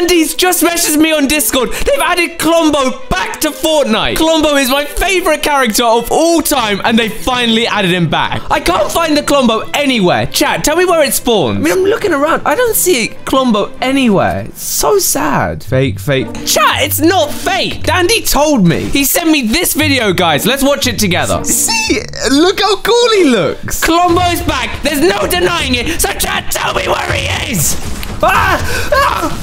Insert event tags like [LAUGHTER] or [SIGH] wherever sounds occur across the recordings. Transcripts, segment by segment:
Dan D's just messaged me on Discord. They've added Klombo back to Fortnite. Klombo is my favorite character of all time, and they finally added him back. I can't find the Klombo anywhere. Chat, tell me where it spawns. I mean, I'm looking around. I don't see Klombo anywhere. It's so sad. Fake, fake. Chat, it's not fake. Dandy told me. He sent me this video, guys. Let's watch it together. See, look how cool he looks. Klombo's back. There's no denying it. So chat, tell me where he is. Ah!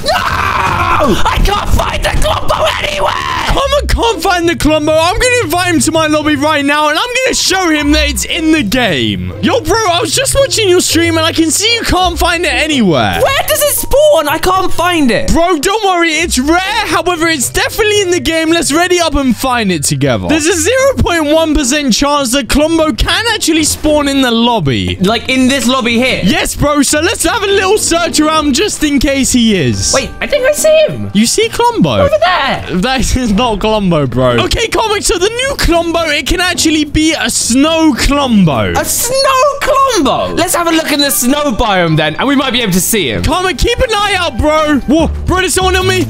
No! I can't find the Klombo anywhere! Comet can't find the Klombo. I'm going to invite him to my lobby right now, and I'm going to show him that it's in the game. Yo, bro, I was just watching your stream, and I can see you can't find it anywhere. Where does it spawn? I can't find it. Bro, don't worry. It's rare. However, it's definitely in the game. Let's ready up and find it together. There's a 0.1% chance that Klombo can actually spawn in the lobby. Like in this lobby here? Yes, bro. So let's have a little search around just in case he is. Wait, I think I see him. You see Klombo? Over there. [LAUGHS] That is not Klombo, bro. Okay, comic. So the new Klombo, it can actually be a snow Klombo. A snow Klombo. Let's have a look in the snow biome then, and we might be able to see him. Comic, keep an eye out, bro. Whoa, bro, there's someone on me.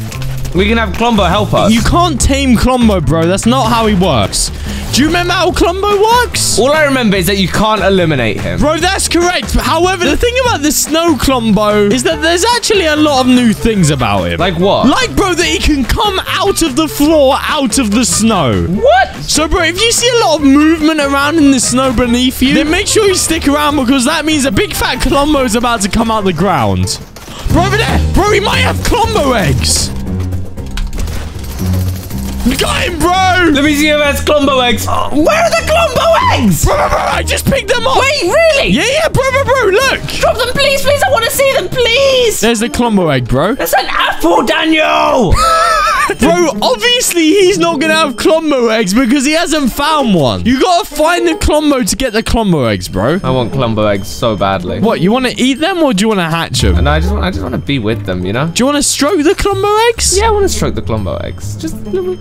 We can have Klombo help us. You can't tame Klombo, bro. That's not how he works. Do you remember how Klombo works? All I remember is that you can't eliminate him. Bro, that's correct. However, the thing about the snow Klombo is that there's actually a lot of new things about him. Like what? Like, bro, that he can come out of the floor, out of the snow. What? So, bro, if you see a lot of movement around in the snow beneath you, then make sure you stick around because that means a big fat Klombo is about to come out the ground. Bro, over there. Bro, he might have Klombo eggs. We got him, bro. Let me see if that's Klombo eggs. Oh, where are the Klombo eggs? Bro, bro, bro, I just picked them up. Wait, really? Yeah, yeah, bro, bro, bro, look. Drop them, please, please. I want to see them, please. There's the Klombo egg, bro. That's an apple, Daniel. [LAUGHS] [LAUGHS] Bro, obviously he's not going to have Klombo eggs because he hasn't found one. You got to find the Klombo to get the Klombo eggs, bro. I want Klombo eggs so badly. What, you want to eat them or do you want to hatch them? And I just, want, I just want to be with them, you know? Do you want to stroke the Klombo eggs? Yeah, I want to stroke the Klombo eggs. Just a little.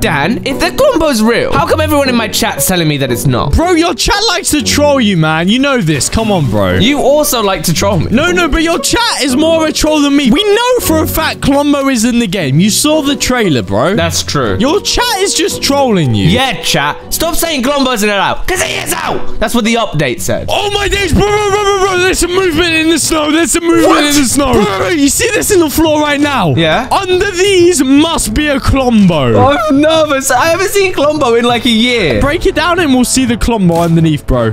Dan, if the Klombo's real, how come everyone in my chat's telling me that it's not? Bro, your chat likes to troll you, man. You know this. Come on, bro. You also like to troll me. No, no, but your chat is more of a troll than me. We know for a fact Klombo is in the game. You saw the trailer, bro. That's true. Your chat is just trolling you. Yeah, chat. Stop saying Klombo's not out. Because he is out. That's what the update said. Oh my days, bro, bro, bro, bro, bro. There's some movement in the snow. There's some movement What? in the snow. Bro, you see this in the floor right now? Yeah? Under these must be a Klombo. Oh, I'm nervous. I haven't seen Klombo in like a year. Break it down and we'll see the Klombo underneath, bro.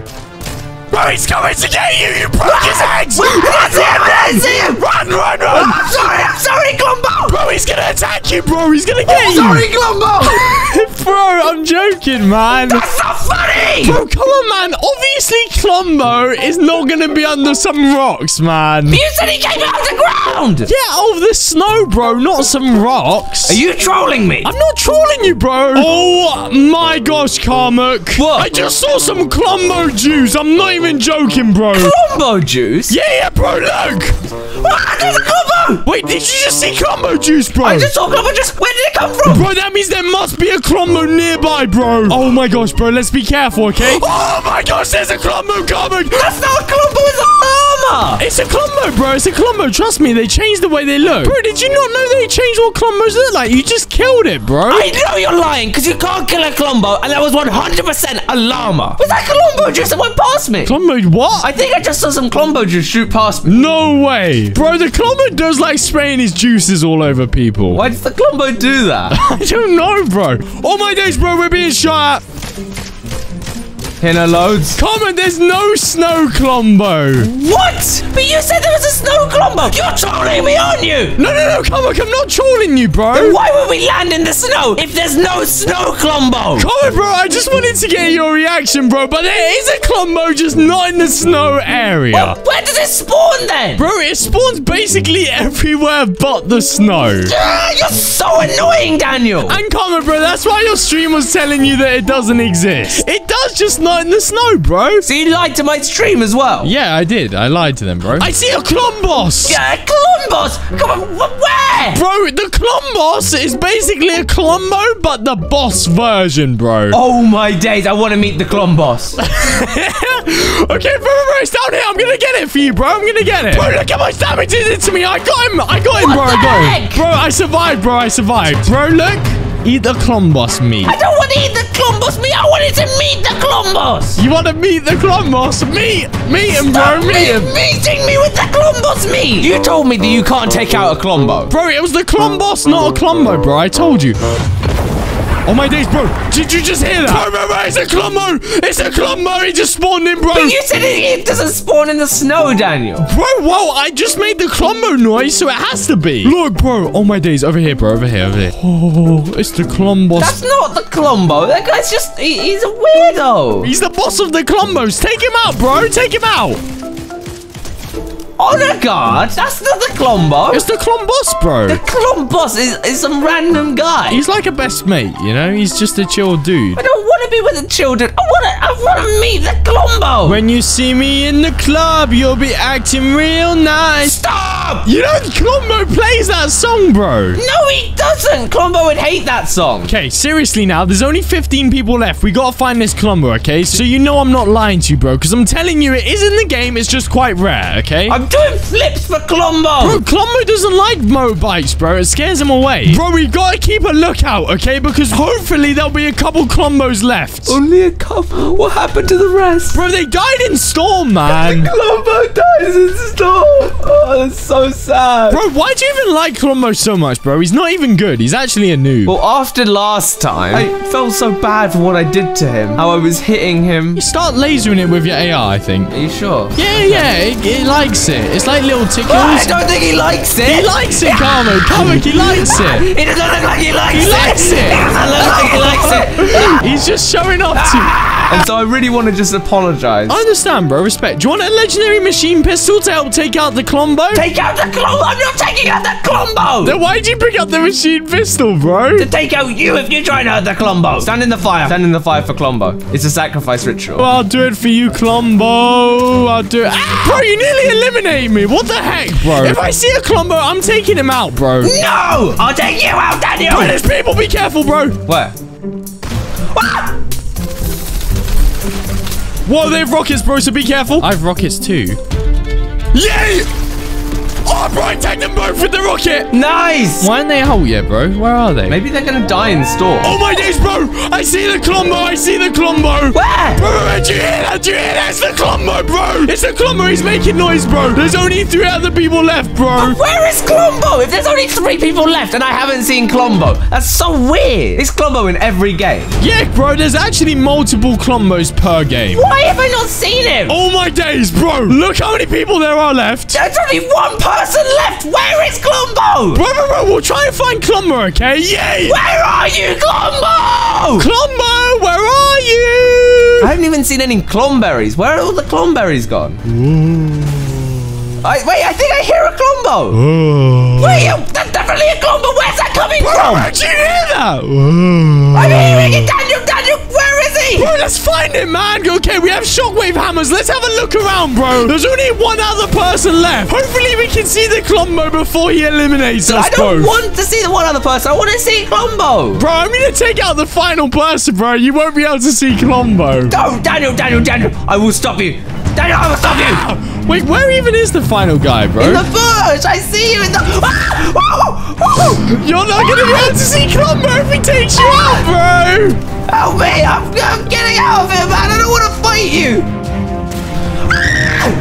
Bro, he's coming to get you. You broke his eggs. I see him. I see him. Run, run, run. I'm sorry. I'm sorry, Klombo. Bro, he's gonna attack you, bro. He's gonna get I'm you. sorry, Klombo. [LAUGHS] bro, I'm joking, man. That's not funny. Bro, come on, man. Obviously, Klombo is not gonna be under some rocks, man. You said he came out of the ground. Yeah, out of the snow, bro, not some rocks. Are you trolling me? I'm not trolling you, bro. Oh my gosh, Karmuk. What? I just saw some Klombo juice. I'm not even joking, bro. Klombo juice? Yeah, yeah, bro, look. Ah, there's a Klombo. Wait, did you just see Klombo juice, bro? I just saw Klombo juice. Where did it come from? Bro, that means there must be a Klombo nearby, bro. Oh my gosh, bro, let's be careful, okay? Oh my gosh, there's a Klombo coming. That's not Klombo. It's a It's a Klombo, bro. It's a Klombo. Trust me, they changed the way they look. Bro, did you not know they changed what Klombos look like? You just killed it, bro. I know you're lying because you can't kill a Klombo, and that was 100% a llama. Was that Klombo juice that went past me? Klombo, what? I think I just saw some Klombo juice shoot past me. no way. Bro, the Klombo does like spraying his juices all over people. Why does the Klombo do that? [LAUGHS] I don't know, bro. Oh my days, bro, we're being shot at. Pinner loads. Comment, there's no snow Klombo. What? But you said there was a snow Klombo. You're trolling me, aren't you? No, no, no, come on, I'm not trolling you, bro. Why would we land in the snow if there's no snow Klombo? Come on, bro, I just wanted to get your reaction, bro, but there is a Klombo, just not in the snow area. Well, where does it spawn then? Bro, it spawns basically everywhere but the snow. Ah, you're so annoying, Daniel. And comment, bro, that's why your stream was telling you that it doesn't exist. It does, just not in the snow, bro. So you lied to my stream as well? Yeah, I did. I lied to them, bro. I see a Clombos. Yeah, Columbus! Come on, where? Where? Bro, the Clombos is basically a Klombo, but the boss version, bro. Oh my days, I want to meet the Clom boss. [LAUGHS] okay, bro, bro, it's down here. I'm gonna get it for you, bro. I'm gonna get it. Bro, look how much damage it did to me. I got him. I got him, What bro. the I got him. Bro, I survived, bro. I survived. Bro, look. Eat the Clombos meat. I don't want to eat the Clom boss meat. I wanted to meet the Clombos. You want to meet the Clombos? Meet. Meet him, bro. Stop Meet me- him. meeting me with the Clombos meat. You told me that you can't take out a Klombo. Bro, it was the Clombos, not a Klombo, bro. I told you. Oh my days, bro. Did you just hear that? Bro, bro, bro, it's a Klombo. It's a Klombo. He just spawned in, bro. But you said it, it doesn't spawn in the snow, Daniel. Bro, whoa, I just made the Klombo noise, so it has to be. Look, bro. Oh my days. Over here, bro. Over here, over here. Oh, it's the Clombos. That's not the Klombo. That guy's just, he- he's a weirdo. He's the boss of the Clombos. Take him out, bro. Take him out. Oh, Honor guard? That's not the Klombo. It's the Clombos, bro. The Clom boss is, is some random guy. He's like a best mate, you know? He's just a chill dude. I don't want to be with the children. I want to. I want to meet the Klombo. When you see me in the club, you'll be acting real nice. Stop! You know, Klombo plays that song, bro. No, he doesn't. Klombo would hate that song. Okay, seriously now, there's only 15 people left. We gotta find this Klombo, okay? So you know I'm not lying to you, bro, because I'm telling you it is in the game, it's just quite rare, okay? I'm doing flips for Klombo. Bro, Klombo doesn't like motorbikes, bro. It scares him away. Bro, we gotta keep a lookout, okay? Because hopefully there'll be a couple Klombos left. Only a couple. What happened to the rest? Bro, they died in storm, man. [LAUGHS] Klombo dies in storm. Oh, that's so sad. Bro, why do you even like Klombo so much, bro? He's not even good. He's actually a noob. Well, after last time, I felt so bad for what I did to him. How I was hitting him. You start lasering it with your AR, I think. Are you sure? Yeah, yeah, it, it likes it. It's like little tickles. Oh, I don't think he likes it. He likes it, Carmo. Carmo, he likes it. [LAUGHS] He doesn't look like he likes He it. likes it. [LAUGHS] He doesn't look like he likes it. [LAUGHS] He's just showing off to you. And so I really want to just apologize. I understand, bro. Respect. Do you want a legendary machine pistol to help take out the Klombo? Take out the Klombo. I'm not taking out the Klombo. Then why'd you pick up the machine pistol, bro? to take out you if you try to hurt the Klombo. Stand in the fire. Stand in the fire for Klombo. It's a sacrifice ritual. Well, I'll do it for you, Klombo. I'll do it. Ah, bro, you nearly eliminated me. What the heck, bro? If I see a Clombo, I'm taking him out, bro. No! I'll take you out, Daniel! There's people. Be careful, bro. Where? Whoa, they have rockets, bro, so be careful. I have rockets too. Yay! Oh, bro, I tagged them both with the rocket. Nice! Why aren't they out yet, bro? Where are they? Maybe they're gonna die in storm. Oh my days, bro! I see the Klombo! I see the Klombo! Where? Bro, bro, did you hear that? Did you hear that? It's the Klombo, bro! It's the Klombo! He's making noise, bro! There's only three other people left, bro! But Where is Klombo? If there's only three people left and I haven't seen Klombo, that's so weird. It's Klombo in every game. Yeah, bro, there's actually multiple Klombos per game. Why have I not seen him? Oh my days, bro! Look how many people there are left! There's only one person left. Where is Klombo? Bro, bro, bro, we'll try and find Klombo, okay? Yay! Where are you, Klombo? Klombo, where are you? I haven't even seen any Klomberries. Where are all the Klomberries gone? I, wait, I think I hear a Klombo. Oh. Wait, that's definitely a Klombo. Where's that coming Bro, from? did you hear that? I'm hearing it, Daniel. Daniel, where is he? Bro, let's find him, man. Okay, we have shockwave hammers. Let's have a look around, bro. There's only one other person left. Hopefully, we can see the Klombo before he eliminates us I don't both. want to see the one other person. I want to see Klombo. Bro, I'm gonna take out the final person, bro. You won't be able to see Klombo. No, Daniel, Daniel, Daniel. I will stop you. Daniel, I will stop you. Ah! Wait, where even is the final guy, bro? In the bush. I see you in the... Ah! Oh! Oh! You're not gonna be able to see Klombo if he takes you out, bro. Help me. I'm, I'm getting out of here, man. I don't want to fight you. Ah!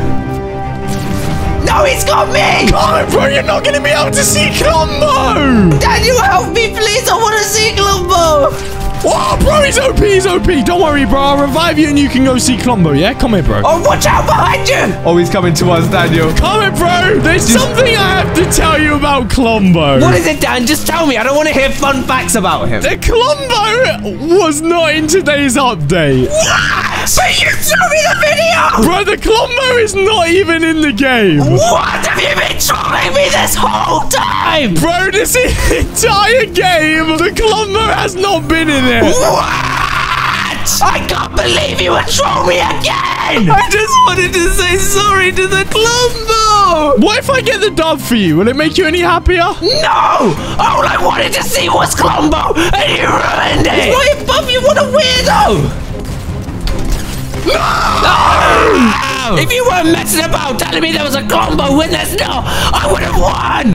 No, he's got me. Come on, bro. You're not gonna be able to see Klombo. Daniel, help me, please. I want to see Klombo. Oh, bro, he's OP, he's OP. Don't worry, bro. I'll revive you and you can go see Klombo, yeah? Come here, bro. Oh, watch out behind you. Oh, he's coming to us, Daniel. Come here, bro. There's something I have to tell you about Klombo. What is it, Dan? Just tell me. I don't want to hear fun facts about him. Uh, the Klombo was not in today's update. But you showed me the video. Bro, the Klombo is not even in the game. What have you been trolling me this whole time? Bro, this entire game, the Klombo has not been in it. What? I can't believe you would troll me again! I just wanted to say sorry to the Klombo! No! What if I get the dub for you? Will it make you any happier? No! All I wanted to see was Klombo, and you ruined it! He's right above you, what a weirdo! No! If you weren't messing about telling me there was a Klombo when there's not, I would have won!